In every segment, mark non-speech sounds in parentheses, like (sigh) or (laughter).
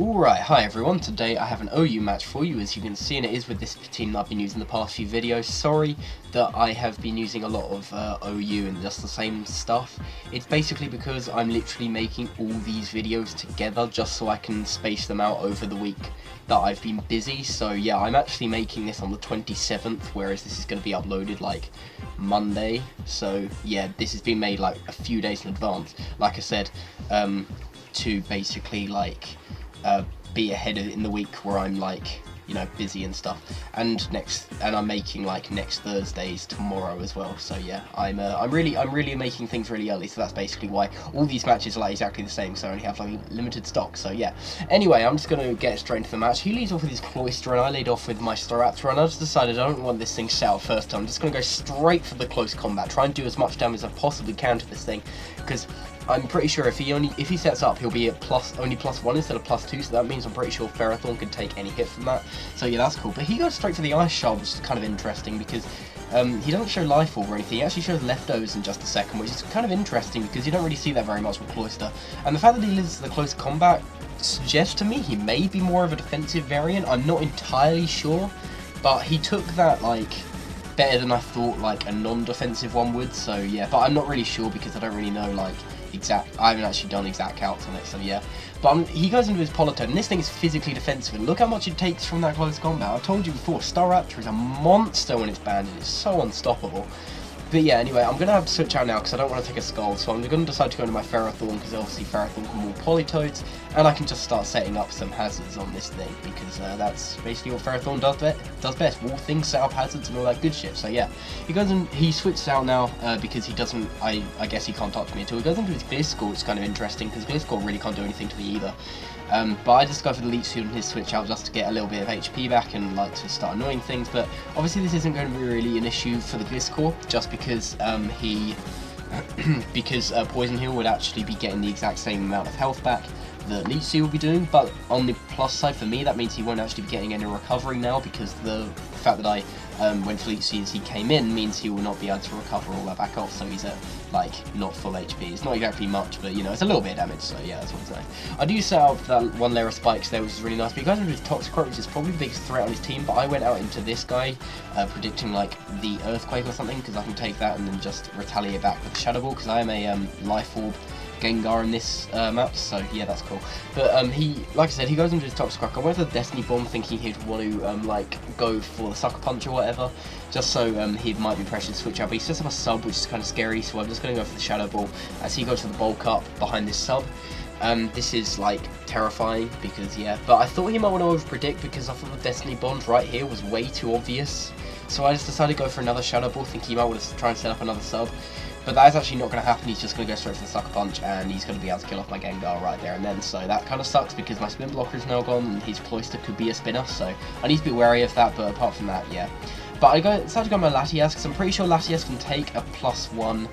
Alright, hi everyone, today I have an OU match for you as you can see and it is with this team that I've been using the past few videos. Sorry that I have been using a lot of uh, OU and just the same stuff. It's basically because I'm literally making all these videos together just so I can space them out over the week that I've been busy. So yeah, I'm actually making this on the 27th whereas this is going to be uploaded like Monday. So yeah, this has been made like a few days in advance. Like I said, um, to basically like uh, be ahead in the week where I'm like you know busy and stuff. And next and I'm making like next Thursdays tomorrow as well. So yeah I'm uh, I'm really I'm really making things really early. So that's basically why all these matches are like exactly the same. So I only have like limited stock. So yeah. Anyway I'm just gonna get straight into the match. He leads off with his Cloyster and I lead off with my Staraptor and I just decided I don't want this thing set out first I'm just gonna go straight for the close combat. Try and do as much damage as I possibly can to this thing. Because I'm pretty sure if he only if he sets up, he'll be at plus only plus one instead of plus two. So that means I'm pretty sure Ferrothorn can take any hit from that. So yeah, that's cool. But he goes straight for the Ice Shard, which is kind of interesting because um, he doesn't show Life Orb or anything. He actually shows Leftovers in just a second, which is kind of interesting because you don't really see that very much with Cloyster. And the fact that he lives the close combat suggests to me he may be more of a defensive variant. I'm not entirely sure, but he took that like better than I thought like a non-defensive one would. So yeah, but I'm not really sure because I don't really know like exact. I haven't actually done exact counts on it, so yeah. But um, he goes into his Politoed, and this thing is physically defensive. And look how much it takes from that close combat. I told you before, Staraptor is a monster when it's banded. It's so unstoppable. But yeah, anyway, I'm going to have to switch out now because I don't want to take a Scald, so I'm going to decide to go into my Ferrothorn because obviously Ferrothorn can wall Politoeds, and I can just start setting up some hazards on this thing because uh, that's basically what Ferrothorn does, be does best. Wall things, set up hazards, and all that good shit. So yeah, he goes and he switches out now uh, because he doesn't, I, I guess he can't touch me until he goes into his Gliscor, is kind of interesting because Gliscor really can't do anything to me either. Um, but I the Leech Seed and his switch out just to get a little bit of HP back and like to start annoying things. But obviously this isn't going to be really an issue for the Gliscor just because um, he (clears throat) because uh, Poison Heal would actually be getting the exact same amount of health back that Leech Seed will be doing, but on the plus side for me, that means he won't actually be getting any recovery now because the fact that I um, when Fleet sees he came in means he will not be able to recover all that back off, so he's at like not full HP. It's not exactly much, but you know, it's a little bit of damage, so yeah, that's what I'm saying. I do set out that one layer of spikes there, which is really nice, because with Toxicroak, which is probably the biggest threat on his team, but I went out into this guy, uh, predicting like the Earthquake or something, because I can take that and then just retaliate back with Shadow Ball, because I am a um, Life Orb Gengar in this uh, map, so yeah, that's cool. But um, he, like I said, he goes into his Toxicroak. I went for the Destiny Bond thinking he'd want to um, like go for the Sucker Punch or whatever, just so um, he might be pressured to switch out. But he sets up a sub, which is kind of scary, so I'm just going to go for the Shadow Ball as he goes for the Bulk Up behind this sub. Um, this is like terrifying because yeah, but I thought he might want to over predict because I thought the Destiny Bond right here was way too obvious. So I just decided to go for another Shadow Ball, thinking he might want to try and set up another sub. But that is actually not going to happen, he's just going to go straight for the Sucker Punch, and he's going to be able to kill off my Gengar right there and then. So that kind of sucks, because my Spin Blocker is now gone, and his Cloyster could be a spinner, so I need to be wary of that, but apart from that, yeah. But I go, decided to go my Latias, because I'm pretty sure Latias can take a plus one,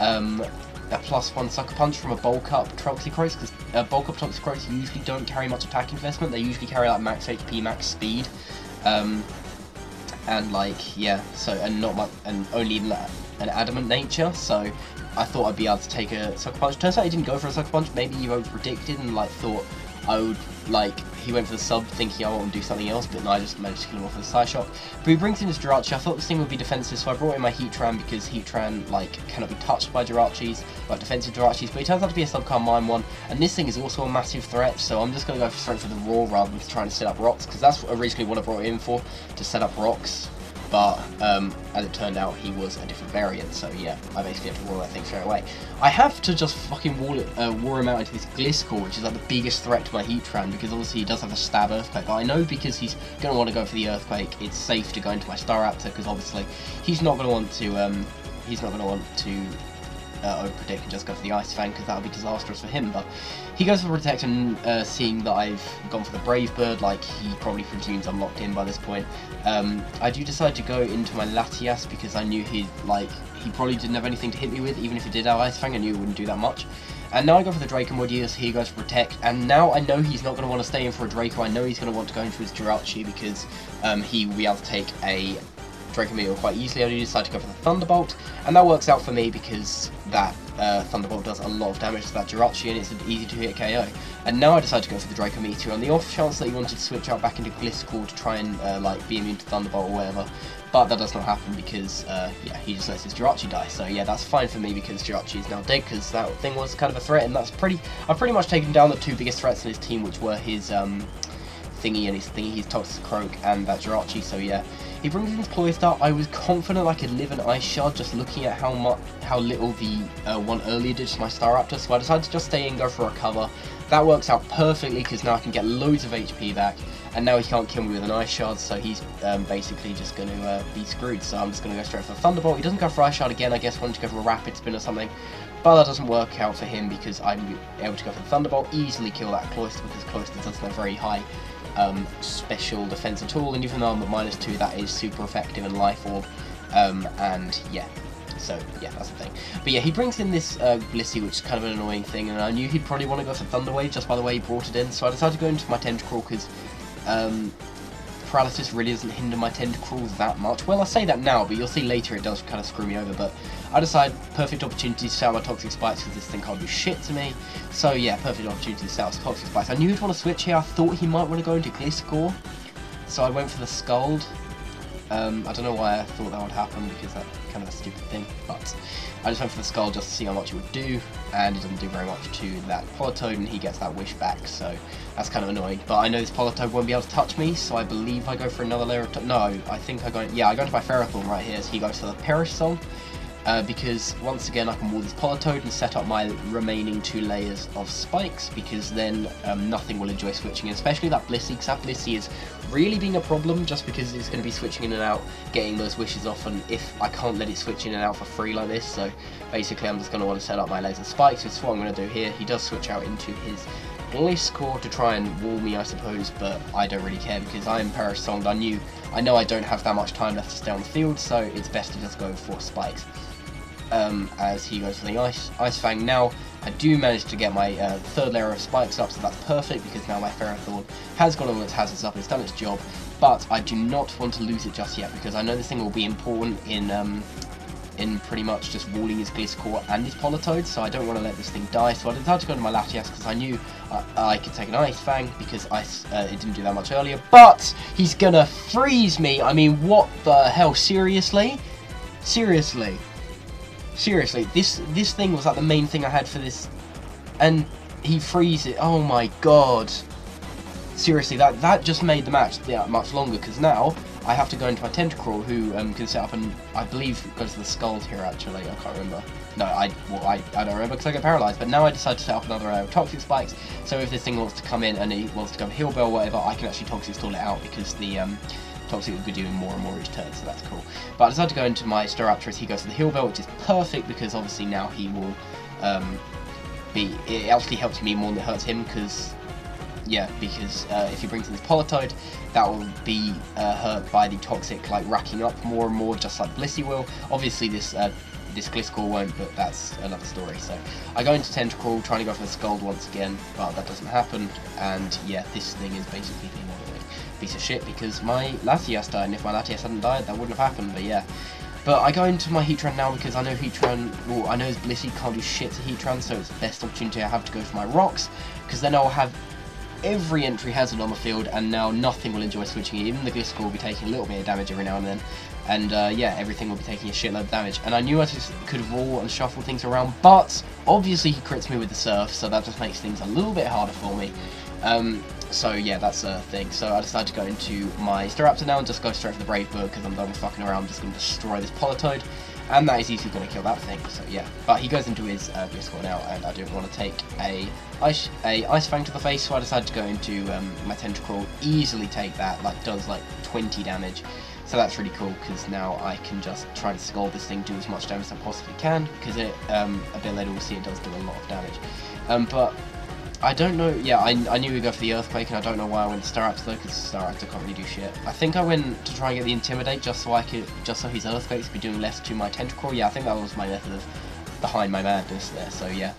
um, a plus one Sucker Punch from a Bulk Up Toxicroaks, because uh, Bulk Up Toxicroaks usually don't carry much attack investment, they usually carry like max HP, max speed. Um, and like yeah so and not much and only an adamant nature, so I thought I'd be able to take a sucker punch. Turns out he didn't go for a sucker punch. Maybe he predicted and like thought I would like he went for the sub thinking I want to do something else, but no, I just managed to kill him off with a Psyshock. But he brings in his Jirachi. I thought this thing would be defensive, so I brought in my Heatran because Heatran like cannot be touched by Jirachis, like defensive Jirachis. But he turns out to be a Sub Calm Mind one, and this thing is also a massive threat. So I'm just going to go straight for the Roar rather than trying to set up rocks because that's originally what I brought in for to set up rocks but um, as it turned out, he was a different variant, so yeah, I basically have to wall that thing straight away. I have to just fucking wall it, uh, Roar him out into this Gliscor, which is like the biggest threat to my Heatran, because obviously he does have a stab Earthquake, but I know because he's going to want to go for the Earthquake, it's safe to go into my Staraptor, because obviously he's not going to want to, um, he's not going to want to uh, would predict and just go for the Ice Fang because that would be disastrous for him. But he goes for Protect and uh, seeing that I've gone for the Brave Bird, like he probably presumes I'm locked in by this point. Um, I do decide to go into my Latias because I knew he'd, like he probably didn't have anything to hit me with, even if he did have Ice Fang, I knew it wouldn't do that much. And now I go for the Draco Meteor, he goes for Protect, and now I know he's not going to want to stay in for a Draco, I know he's going to want to go into his Jirachi because um, he will be able to take a Draco Meteor quite easily. I do decide to go for the Thunderbolt, and that works out for me because that uh, Thunderbolt does a lot of damage to that Jirachi, and it's an easy to hit KO. And now I decide to go for the Draco Meteor on the off chance that he wanted to switch out back into Gliscor to try and uh, like be immune to Thunderbolt or whatever. But that does not happen because uh, yeah, he just lets his Jirachi die. So yeah, that's fine for me because Jirachi is now dead because that thing was kind of a threat, and that's pretty. I've pretty much taken down the two biggest threats in his team, which were his um, thingy and his thingy, his Toxicroak and that Jirachi. So yeah, he brings in his Cloyster. I was confident I could live an Ice Shard just looking at how much, how little the uh, one earlier did to my Staraptor. So I decided to just stay in, go for a cover. That works out perfectly because now I can get loads of HP back. And now he can't kill me with an Ice Shard, so he's um, basically just going to uh, be screwed. So I'm just going to go straight for the Thunderbolt. He doesn't go for Ice Shard again, I guess, wanted to go for a Rapid Spin or something. But that doesn't work out for him because I'm able to go for the Thunderbolt, easily kill that Cloyster because Cloyster doesn't have very high um, special defense at all. And even though I'm at minus 2, that is super effective in Life Orb. Um, and yeah, so yeah, that's the thing. But yeah, he brings in this uh, Blissey, which is kind of an annoying thing, and I knew he'd probably want to go for Thunder Wave just by the way he brought it in, so I decided to go into my Tentacruel because um, paralysis really doesn't hinder my Tentacruel that much. Well, I say that now, but you'll see later it does kind of screw me over, but I decide perfect opportunity to sell my Toxic Spikes because this thing can't do shit to me. So yeah, perfect opportunity to sell Toxic Spikes. I knew he'd want to switch here, I thought he might want to go into Gliscor, so I went for the Scald. Um, I don't know why I thought that would happen because that's kind of a stupid thing, but I just went for the Scald just to see how much it would do, and it doesn't do very much to that Politoed, and he gets that wish back, so that's kind of annoying. But I know this Politoed won't be able to touch me, so I believe I go for another layer of... No, I think I go... Yeah, I go into my Ferrothorn right here, so he goes for the Perish Song uh, because once again I can wall this Politoed and set up my remaining two layers of spikes because then um, nothing will enjoy switching in, especially that Blissey, because that Blissey is really being a problem just because it's going to be switching in and out, getting those wishes off, and if I can't let it switch in and out for free like this, so basically I'm just going to want to set up my layers of spikes, which is what I'm going to do here. He does switch out into his Gliscor to try and wall me, I suppose, but I don't really care because I am Songed. I knew, I know I don't have that much time left to stay on the field, so it's best to just go for spikes um, as he goes for the Ice, Ice Fang. Now, I do manage to get my uh, third layer of spikes up, so that's perfect, because now my Ferrothorn has got all its hazards up, it's done its job, but I do not want to lose it just yet, because I know this thing will be important in um, in pretty much just walling his Gliscor and his Politoed, so I don't want to let this thing die, so I decided to go to my Latias, because I knew uh, I could take an Ice Fang, because ice, uh, it didn't do that much earlier, but he's gonna freeze me, I mean, what the hell, seriously? Seriously? Seriously, this this thing was like the main thing I had for this, and he frees it. Oh my god! Seriously, that that just made the match yeah, much longer because now I have to go into my Tentacruel, who um, can set up and I believe goes to the Scald here actually. I can't remember. No, I well I, I don't remember because I get paralyzed. But now I decide to set up another uh, Toxic Spikes. So if this thing wants to come in and he wants to go Heal Bell or whatever, I can actually Toxic Stall it out because the um, Toxic will be doing more and more each turn, so that's cool. But I decided to go into my Staraptor as he goes to the Bell, which is perfect because obviously now he will um, be. It actually helps me more than it hurts him because. Yeah, because uh, if he brings in this Politoed, that will be uh, hurt by the Toxic, like, racking up more and more, just like Blissey will. Obviously, this uh, this Gliscor won't, but that's another story. So I go into Tentacruel, trying to go for the Scald once again, but that doesn't happen, and yeah, this thing is basically being piece of shit because my Latias died, and if my Latias hadn't died, that wouldn't have happened, but yeah. But I go into my Heatran now because I know Heatran, well, I know Blissey can't do shit to Heatran, so it's the best opportunity I have to go for my rocks, because then I'll have every entry hazard on the field, and now nothing will enjoy switching. In. Even the Gliscor will be taking a little bit of damage every now and then, and uh, yeah, everything will be taking a shitload of damage. And I knew I could roll and shuffle things around, but obviously he crits me with the Surf, so that just makes things a little bit harder for me. Um, so yeah, that's a thing. So I decided to go into my Staraptor now and just go straight for the Brave Bird because I'm done with fucking around. I'm just going to destroy this Politoed. And that is easily going to kill that thing, so yeah. But he goes into his uh, Gliscor now, and I didn't want to take a Ice, a Ice Fang to the face, so I decided to go into um, my Tentacruel, easily take that, like, does like 20 damage. So that's really cool, because now I can just try and Scald this thing, do as much damage as I possibly can, because it, um, a bit later we'll see it does do a lot of damage. Um, but I don't know, yeah, I, I knew we'd go for the Earthquake, and I don't know why I went Staraptor though, because Staraptor can't really do shit. I think I went to try and get the Intimidate just so I could, just so his Earthquakes would be doing less to my Tentacruel. Yeah, I think that was my method of behind my madness there, so yeah.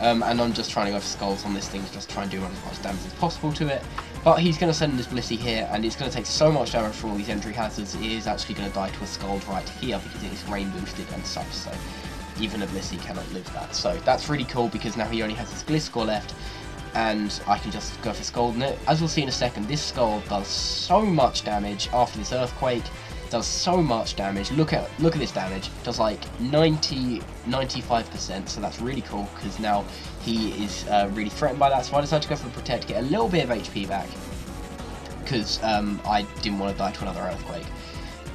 Um, and I'm just trying to go for Scalds on this thing to just try and do as much damage as possible to it. But he's going to send this Blissey here, and it's going to take so much damage for all these entry hazards, it is actually going to die to a Scald right here, because it is rain boosted and such, so even a Blissey cannot live that. So that's really cool, because now he only has his Gliscor left, and I can just go for Scald. it. as we'll see in a second, this Scald does so much damage after this Earthquake, does so much damage. Look at look at this damage. Does like 90, 95%. So that's really cool because now he is uh, really threatened by that. So I decided to go for protect, get a little bit of HP back because um, I didn't want to die to another earthquake.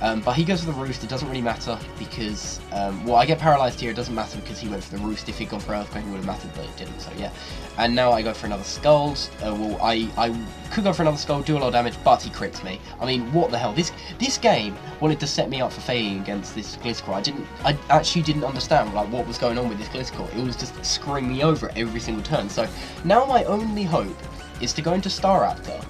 Um, but he goes for the roost, it doesn't really matter because, um, well, I get paralyzed here, it doesn't matter because he went for the roost. If he'd gone for Earthquake, it would have mattered, but it didn't, so yeah. And now I go for another Scalds. Uh, well, I, I could go for another Scald, do a lot of damage, but he crits me. I mean, what the hell? This this game wanted to set me up for failing against this Gliscor. I didn't, I actually didn't understand like what was going on with this Gliscor. It was just screwing me over every single turn. So now my only hope is to go into Staraptor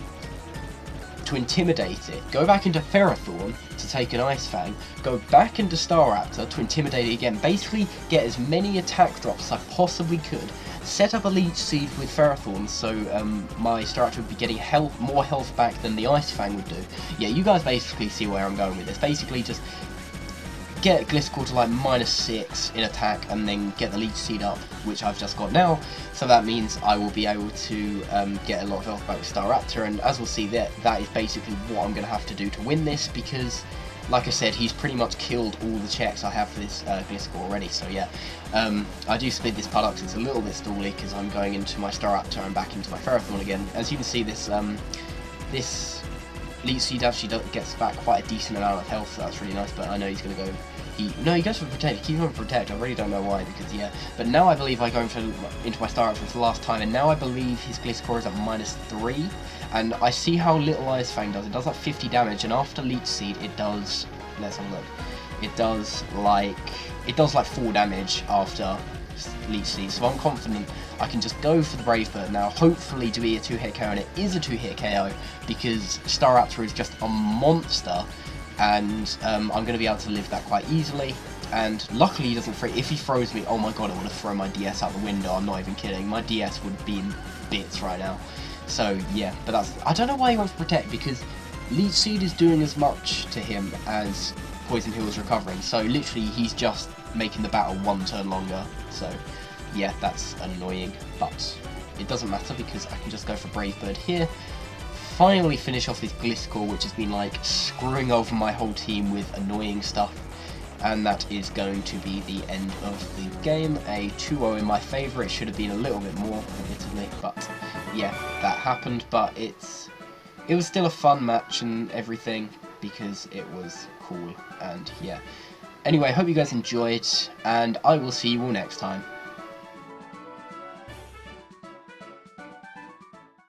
to intimidate it, go back into Ferrothorn to take an Ice Fang, go back into Staraptor to intimidate it again, basically get as many attack drops as I possibly could, set up a Leech Seed with Ferrothorn so um, my Staraptor would be getting health, more health back than the Ice Fang would do. Yeah, you guys basically see where I'm going with this. Basically just get Gliscor to like minus 6 in attack and then get the Leech Seed up, which I've just got now. So that means I will be able to um, get a lot of health back with Staraptor and as we'll see that that is basically what I'm going to have to do to win this because like I said, he's pretty much killed all the checks I have for this uh, Gliscor already, so yeah. Um, I do speed this Pudux, it's a little bit stally because I'm going into my Staraptor and back into my Ferrothorn again. As you can see, this um, this Leech Seed actually gets back quite a decent amount of health, so that's really nice, but I know he's going to go he, no, he goes for Protect. Keep him Protect. I really don't know why, because yeah. But now I believe I go into, into my Star for the last time, and now I believe his Gliscor is at minus 3. And I see how little Ice Fang does. It does like 50 damage, and after Leech Seed, it does... Let's have a look. It does like... It does like 4 damage after Leech Seed. So I'm confident I can just go for the Brave Bird now, hopefully to be a 2-hit KO, and it is a 2-hit KO, because Staraptor is just a monster and um, I'm going to be able to live that quite easily. And luckily he doesn't throw, if he throws me, oh my god, I would have thrown my DS out the window, I'm not even kidding. My DS would be in bits right now. So yeah, but that's, I don't know why he wants to protect, because Leech Seed is doing as much to him as Poison Heal is recovering. So literally he's just making the battle one turn longer. So yeah, that's annoying, but it doesn't matter because I can just go for Brave Bird here finally finish off this Gliscor, which has been like screwing over my whole team with annoying stuff. And that is going to be the end of the game. A 2-0 in my favour. It should have been a little bit more, admittedly. But yeah, that happened. But it's it was still a fun match and everything because it was cool. And yeah. Anyway, hope you guys enjoyed. And I will see you all next time.